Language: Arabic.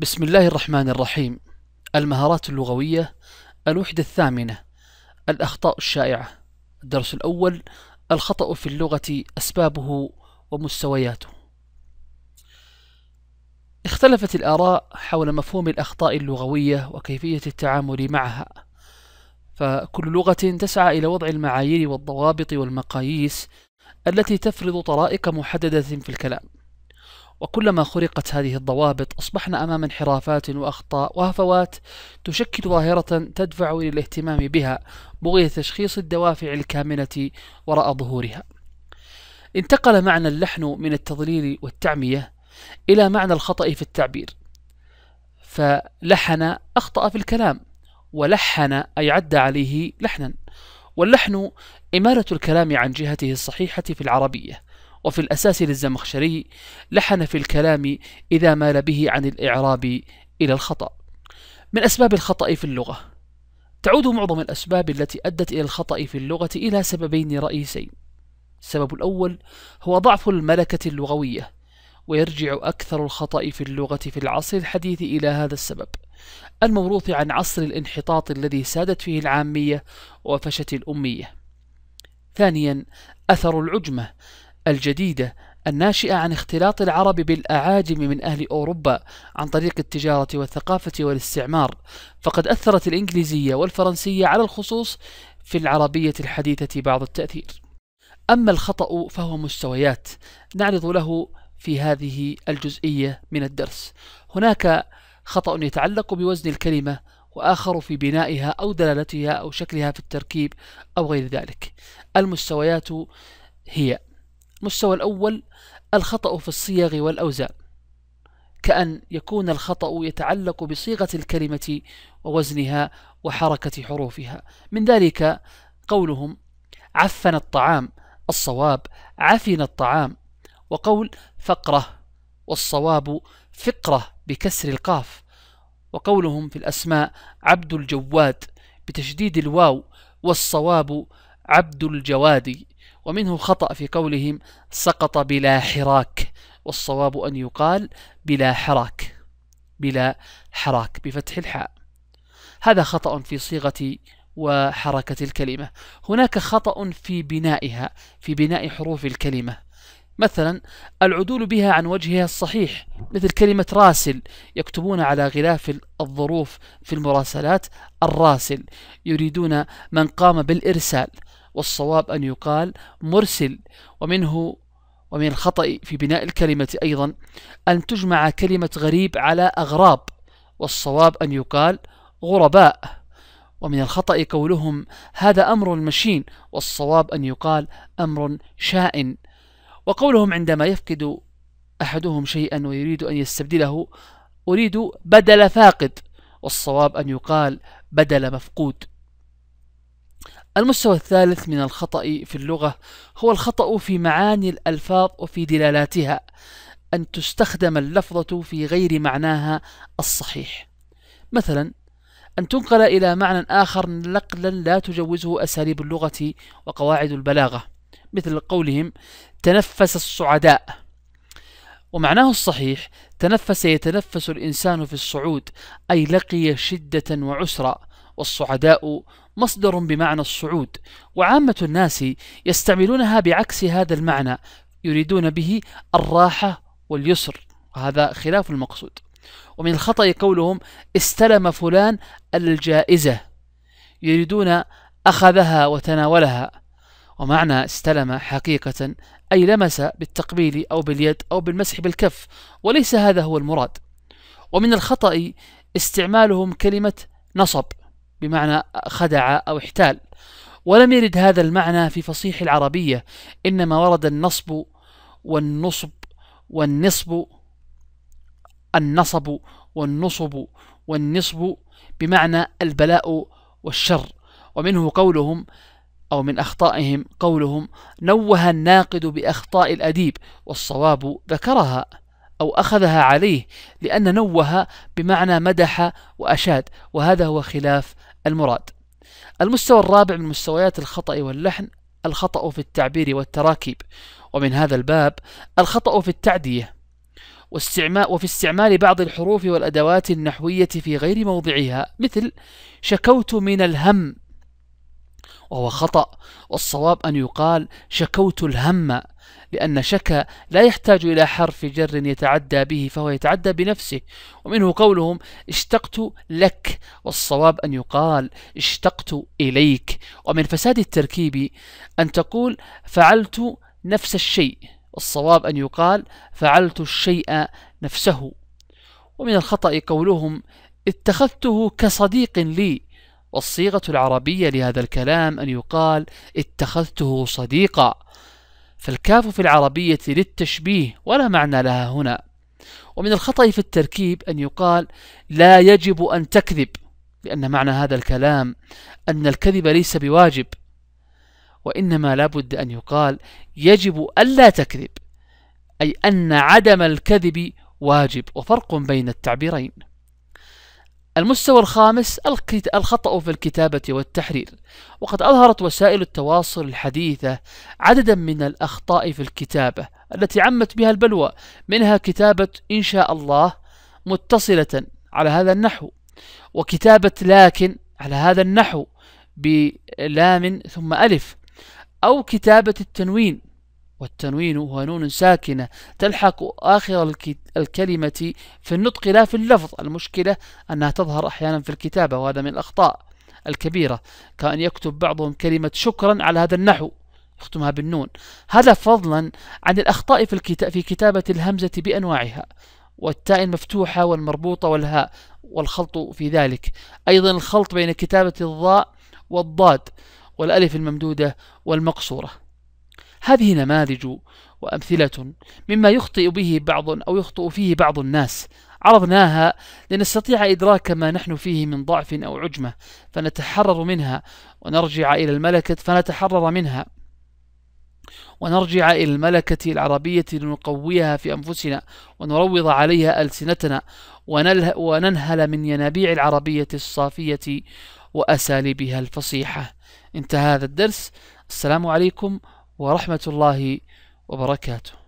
بسم الله الرحمن الرحيم. المهارات اللغوية الوحدة الثامنة الأخطاء الشائعة. الدرس الأول الخطأ في اللغة أسبابه ومستوياته. اختلفت الآراء حول مفهوم الأخطاء اللغوية وكيفية التعامل معها. فكل لغة تسعى إلى وضع المعايير والضوابط والمقاييس التي تفرض طرائق محددة في الكلام. وكلما خرقت هذه الضوابط أصبحنا أمام انحرافات وأخطاء وهفوات تشكل ظاهرة تدفع إلى الاهتمام بها بغية تشخيص الدوافع الكامنة وراء ظهورها. انتقل معنى اللحن من التضليل والتعمية إلى معنى الخطأ في التعبير. فلحن أخطأ في الكلام ولحن أي عد عليه لحنا. واللحن إمالة الكلام عن جهته الصحيحة في العربية. وفي الأساس للزمخشري لحن في الكلام إذا مال به عن الإعراب إلى الخطأ. من أسباب الخطأ في اللغة. تعود معظم الأسباب التي أدت إلى الخطأ في اللغة إلى سببين رئيسين. السبب الأول هو ضعف الملكة اللغوية ويرجع أكثر الخطأ في اللغة في العصر الحديث إلى هذا السبب. الموروث عن عصر الانحطاط الذي سادت فيه العامية وفشت الأمية. ثانيا أثر العجمة الجديدة الناشئة عن اختلاط العرب بالأعاجم من أهل أوروبا عن طريق التجارة والثقافة والاستعمار. فقد أثرت الإنجليزية والفرنسية على الخصوص في العربية الحديثة بعض التأثير. أما الخطأ فهو مستويات نعرض له في هذه الجزئية من الدرس. هناك خطأ يتعلق بوزن الكلمة وآخر في بنائها أو دلالتها أو شكلها في التركيب أو غير ذلك. المستويات هي المستوى الأول الخطأ في الصيغ والأوزان. كأن يكون الخطأ يتعلق بصيغة الكلمة ووزنها وحركة حروفها. من ذلك قولهم عفن الطعام الصواب عفن الطعام وقول فقرة والصواب فقرة بكسر القاف. وقولهم في الأسماء عبد الجواد بتشديد الواو والصواب عبد الجواد. ومنه خطأ في قولهم سقط بلا حراك والصواب أن يقال بلا حراك بلا حراك بفتح الحاء. هذا خطأ في صيغة وحركة الكلمة. هناك خطأ في بنائها في بناء حروف الكلمة. مثلا العدول بها عن وجهها الصحيح مثل كلمة راسل يكتبون على غلاف الظروف في المراسلات الراسل يريدون من قام بالإرسال. والصواب أن يقال مرسل ومنه ومن الخطأ في بناء الكلمة أيضا أن تجمع كلمة غريب على أغراب والصواب أن يقال غرباء. ومن الخطأ قولهم هذا أمر مشين والصواب أن يقال أمر شائن. وقولهم عندما يفقد أحدهم شيئا ويريد أن يستبدله أريد بدل فاقد والصواب أن يقال بدل مفقود. المستوى الثالث من الخطأ في اللغة هو الخطأ في معاني الألفاظ وفي دلالاتها أن تستخدم اللفظة في غير معناها الصحيح. مثلا أن تنقل إلى معنى آخر نقلا لا تجوزه أساليب اللغة وقواعد البلاغة مثل قولهم تنفس الصعداء ومعناه الصحيح تنفس يتنفس الإنسان في الصعود أي لقي شدة وعسرا والصعداء مصدر بمعنى الصعود. وعامة الناس يستعملونها بعكس هذا المعنى يريدون به الراحة واليسر وهذا خلاف المقصود. ومن الخطأ قولهم استلم فلان الجائزة يريدون أخذها وتناولها. ومعنى استلم حقيقة أي لمس بالتقبيل أو باليد أو بالمسح بالكف وليس هذا هو المراد. ومن الخطأ استعمالهم كلمة نصب بمعنى خدع أو احتال. ولم يرد هذا المعنى في فصيح العربية إنما ورد النصب والنصب والنصب النصب والنصب والنصب بمعنى البلاء والشر. ومنه قولهم أو من أخطائهم قولهم نوه الناقد بأخطاء الأديب والصواب ذكرها أو أخذها عليه لأن نوه بمعنى مدح وأشاد وهذا هو خلاف المراد. المستوى الرابع من مستويات الخطأ واللحن الخطأ في التعبير والتراكيب. ومن هذا الباب الخطأ في التعدية وفي استعمال بعض الحروف والأدوات النحوية في غير موضعها مثل شكوت من الهم وهو خطأ والصواب أن يقال شكوت الهم لأن شكا لا يحتاج إلى حرف جر يتعدى به فهو يتعدى بنفسه. ومنه قولهم اشتقت لك والصواب أن يقال اشتقت إليك. ومن فساد التركيب أن تقول فعلت نفس الشيء والصواب أن يقال فعلت الشيء نفسه. ومن الخطأ قولهم اتخذته كصديق لي والصيغة العربية لهذا الكلام أن يقال اتخذته صديقا. فالكاف في العربية للتشبيه ولا معنى لها هنا. ومن الخطأ في التركيب أن يقال لا يجب أن تكذب لأن معنى هذا الكلام أن الكذب ليس بواجب. وإنما لابد أن يقال يجب ألا تكذب أي أن عدم الكذب واجب وفرق بين التعبيرين. المستوى الخامس الخطأ في الكتابة والتحرير. وقد أظهرت وسائل التواصل الحديثة عددا من الأخطاء في الكتابة التي عمت بها البلوى منها كتابة إن شاء الله متصلة على هذا النحو وكتابة لكن على هذا النحو بلام ثم ألف أو كتابة التنوين والتنوين هو نون ساكنة تلحق آخر الكلمة في النطق لا في اللفظ. المشكلة أنها تظهر أحيانا في الكتابة وهذا من الأخطاء الكبيرة. كأن يكتب بعضهم كلمة شكرا على هذا النحو يختمها بالنون. هذا فضلا عن الأخطاء في, الكتاب في كتابة الهمزة بأنواعها والتاء المفتوحة والمربوطة والهاء والخلط في ذلك. أيضا الخلط بين كتابة الضاء والضاد والألف الممدودة والمقصورة. هذه نماذج وأمثلة مما يخطئ به بعض أو يخطئ فيه بعض الناس. عرضناها لنستطيع إدراك ما نحن فيه من ضعف أو عجمة فنتحرر منها ونرجع إلى الملكة فنتحرر منها ونرجع إلى الملكة العربية لنقويها في أنفسنا ونروض عليها ألسنتنا وننهل من ينابيع العربية الصافية وأساليبها الفصيحة. انتهى هذا الدرس. السلام عليكم ورحمة الله وبركاته.